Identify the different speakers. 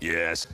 Speaker 1: Yes.